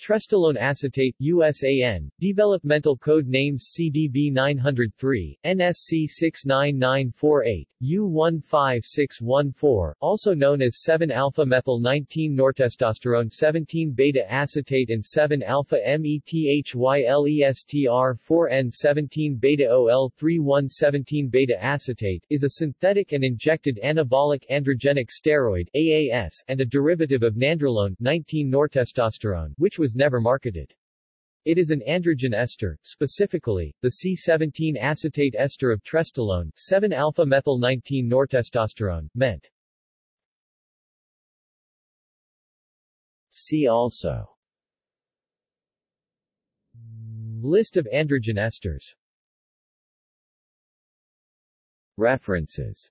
Trestolone acetate, USAN, developmental code names CDB 903, NSC 69948, U15614, also known as 7-alpha-methyl-19 nortestosterone 17-beta acetate and 7-alpha-methylester-4N 17-beta ol-3-one 17-beta acetate, is a synthetic and injected anabolic androgenic steroid AAS, and a derivative of nandrolone 19 nortestosterone, which was was never marketed. It is an androgen ester, specifically, the C17 acetate ester of trestolone, 7-alpha-methyl-19 nortestosterone, MENT. See also List of androgen esters References